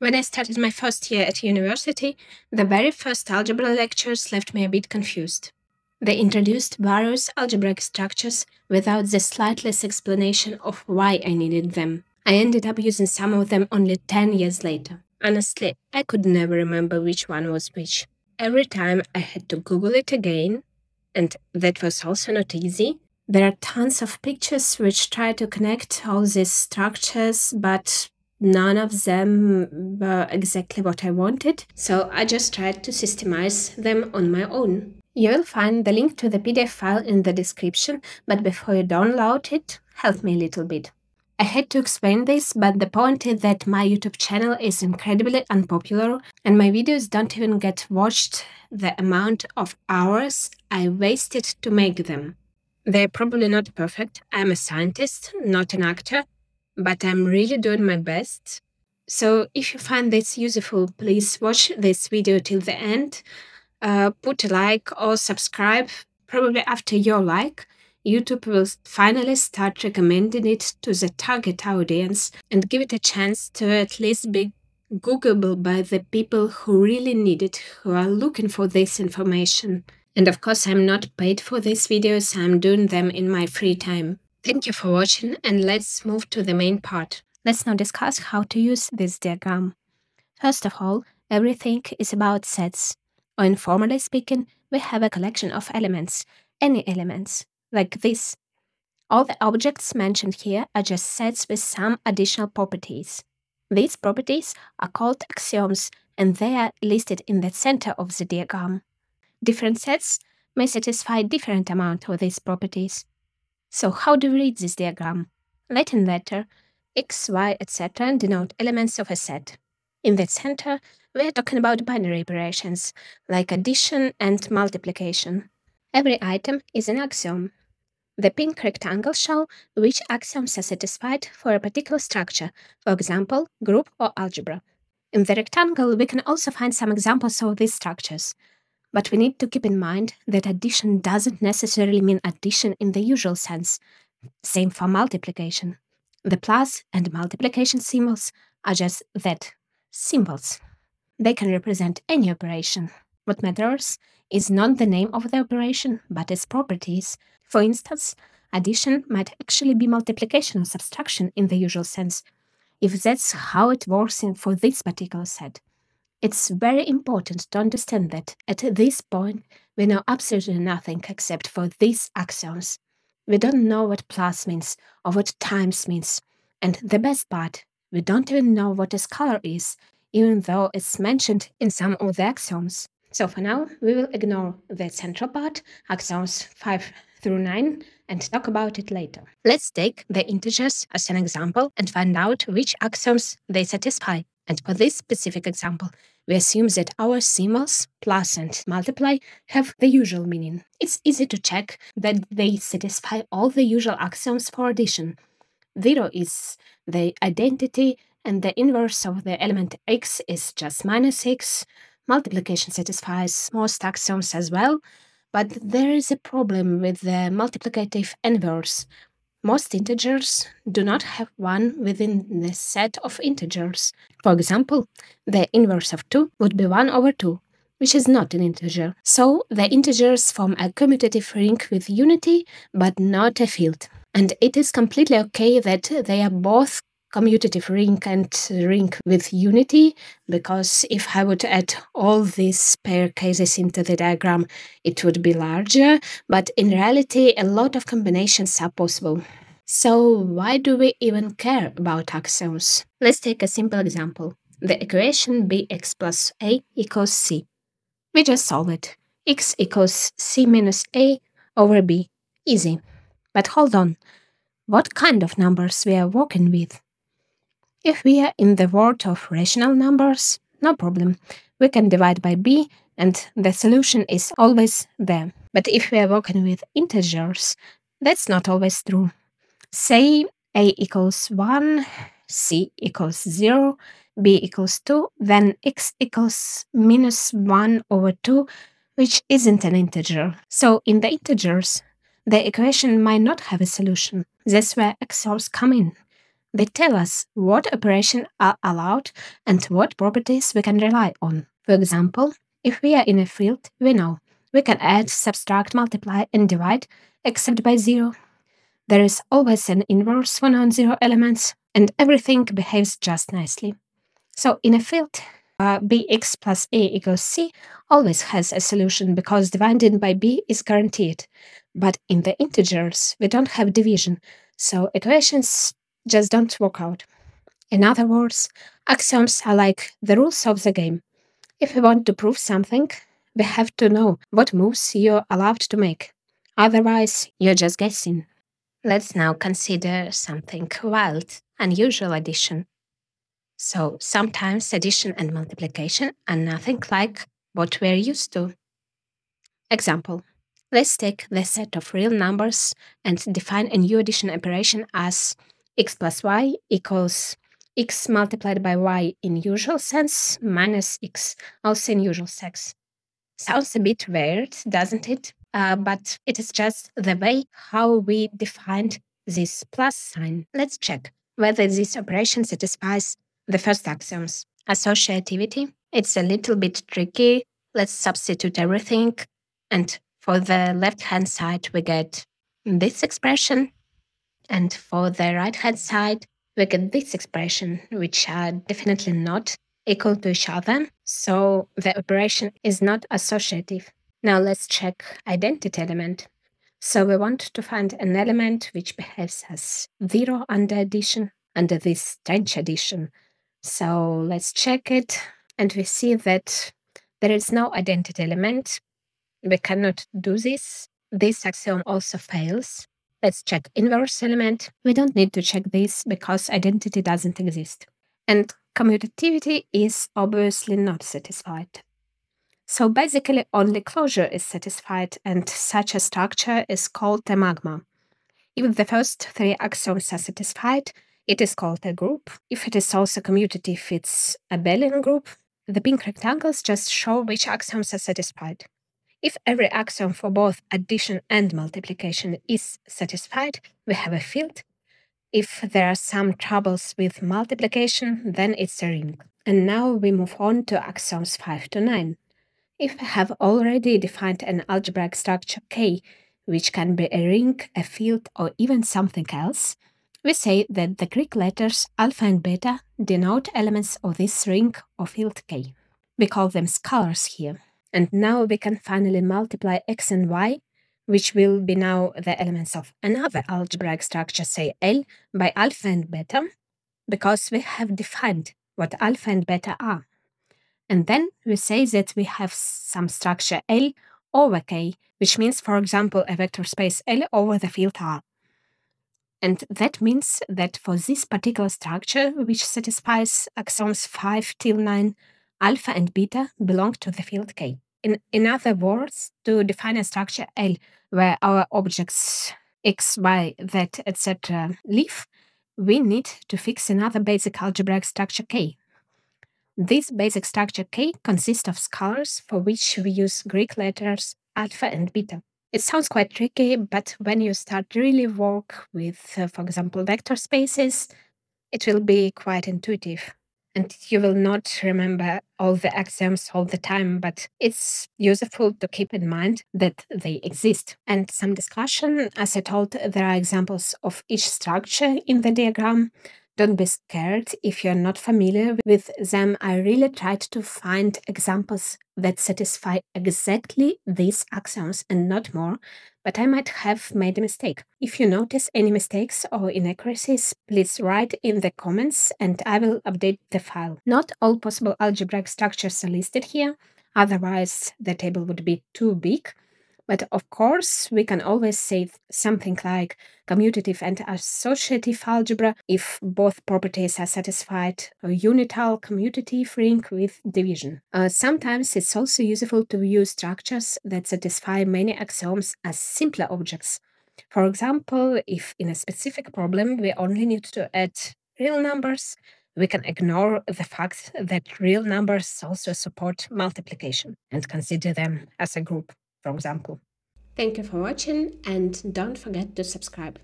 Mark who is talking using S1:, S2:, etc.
S1: When I started my first year at university, the very first algebra lectures left me a bit confused. They introduced various algebraic structures without the slightest explanation of why I needed them. I ended up using some of them only 10 years later. Honestly, I could never remember which one was which. Every time I had to Google it again, and that was also not easy. There are tons of pictures which try to connect all these structures, but none of them were exactly what I wanted, so I just tried to systemize them on my own. You will find the link to the PDF file in the description, but before you download it, help me a little bit. I had to explain this, but the point is that my YouTube channel is incredibly unpopular and my videos don't even get watched the amount of hours I wasted to make them. They're probably not perfect. I'm a scientist, not an actor, but I'm really doing my best. So if you find this useful, please watch this video till the end. Uh, put a like or subscribe, probably after your like. YouTube will finally start recommending it to the target audience and give it a chance to at least be Googleable by the people who really need it, who are looking for this information. And of course, I'm not paid for these videos, I'm doing them in my free time. Thank you for watching and let's move to the main part. Let's now discuss how to use this diagram. First of all, everything is about sets. Or informally speaking, we have a collection of elements, any elements, like this. All the objects mentioned here are just sets with some additional properties. These properties are called axioms and they are listed in the center of the diagram. Different sets may satisfy different amount of these properties. So how do we read this diagram? Latin letter x, y, etc. denote elements of a set. In the center, we are talking about binary operations, like addition and multiplication. Every item is an axiom. The pink rectangle show which axioms are satisfied for a particular structure, for example, group or algebra. In the rectangle, we can also find some examples of these structures. But we need to keep in mind that addition doesn't necessarily mean addition in the usual sense. Same for multiplication. The plus and multiplication symbols are just that, symbols. They can represent any operation. What matters is not the name of the operation, but its properties. For instance, addition might actually be multiplication or subtraction in the usual sense, if that's how it works for this particular set. It's very important to understand that at this point we know absolutely nothing except for these axioms. We don't know what plus means or what times means. And the best part, we don't even know what a scalar is, even though it's mentioned in some of the axioms. So for now, we will ignore the central part, axioms 5 through 9, and talk about it later. Let's take the integers as an example and find out which axioms they satisfy. And for this specific example, we assume that our symbols, plus and multiply, have the usual meaning. It's easy to check that they satisfy all the usual axioms for addition. Zero is the identity, and the inverse of the element x is just minus x. Multiplication satisfies most axioms as well, but there is a problem with the multiplicative inverse, most integers do not have one within the set of integers. For example, the inverse of 2 would be 1 over 2, which is not an integer. So the integers form a commutative ring with unity, but not a field. And it is completely okay that they are both commutative ring and ring with unity, because if I would add all these pair cases into the diagram, it would be larger, but in reality, a lot of combinations are possible. So why do we even care about axioms? Let's take a simple example. The equation bx plus a equals c. We just solve it. x equals c minus a over b. Easy. But hold on. What kind of numbers we are working with? If we are in the world of rational numbers, no problem. We can divide by b and the solution is always there. But if we are working with integers, that's not always true. Say a equals 1, c equals 0, b equals 2, then x equals minus 1 over 2, which isn't an integer. So in the integers, the equation might not have a solution. That's where axioms come in. They tell us what operations are allowed and what properties we can rely on. For example, if we are in a field, we know we can add, subtract, multiply, and divide, except by zero. There is always an inverse for non-zero elements, and everything behaves just nicely. So in a field, uh, bx plus a equals c always has a solution because dividing by b is guaranteed. But in the integers, we don't have division, so equations just don't work out. In other words, axioms are like the rules of the game. If we want to prove something, we have to know what moves you're allowed to make. Otherwise, you're just guessing. Let's now consider something wild, unusual addition. So sometimes addition and multiplication are nothing like what we're used to. Example. Let's take the set of real numbers and define a new addition operation as x plus y equals x multiplied by y in usual sense minus x, also in usual sense. Sounds a bit weird, doesn't it? Uh, but it is just the way how we defined this plus sign. Let's check whether this operation satisfies the first axioms. Associativity, it's a little bit tricky. Let's substitute everything. And for the left-hand side, we get this expression. And for the right-hand side, we get this expression, which are definitely not equal to each other. So the operation is not associative. Now let's check identity element. So we want to find an element which behaves as zero under addition, under this strange addition. So let's check it, and we see that there is no identity element. We cannot do this. This axiom also fails. Let's check inverse element. We don't need to check this because identity doesn't exist. And commutativity is obviously not satisfied. So basically only closure is satisfied and such a structure is called a magma. If the first three axioms are satisfied, it is called a group. If it is also commutative, it's a abelian group. The pink rectangles just show which axioms are satisfied. If every axiom for both addition and multiplication is satisfied, we have a field. If there are some troubles with multiplication, then it's a ring. And now we move on to axioms 5 to 9. If we have already defined an algebraic structure K, which can be a ring, a field, or even something else, we say that the Greek letters alpha and beta denote elements of this ring or field K. We call them scalars here. And now we can finally multiply x and y, which will be now the elements of another algebraic structure, say L, by alpha and beta, because we have defined what alpha and beta are. And then we say that we have some structure L over K, which means, for example, a vector space L over the field R. And that means that for this particular structure, which satisfies axioms 5 till 9, alpha and beta belong to the field K. In, in other words, to define a structure L where our objects x, y, z, etc. live, we need to fix another basic algebraic structure K. This basic structure K consists of scalars for which we use Greek letters alpha and beta. It sounds quite tricky, but when you start really work with, uh, for example, vector spaces, it will be quite intuitive. And you will not remember all the axioms all the time, but it's useful to keep in mind that they exist. And some discussion, as I told, there are examples of each structure in the diagram. Don't be scared if you're not familiar with them. I really tried to find examples that satisfy exactly these axioms and not more, but I might have made a mistake. If you notice any mistakes or inaccuracies, please write in the comments and I will update the file. Not all possible algebraic structures are listed here, otherwise the table would be too big. But of course, we can always say something like commutative and associative algebra if both properties are satisfied, a unital commutative ring with division. Uh, sometimes it's also useful to use structures that satisfy many axioms as simpler objects. For example, if in a specific problem we only need to add real numbers, we can ignore the fact that real numbers also support multiplication and consider them as a group for example. Thank you for watching and don't forget to subscribe.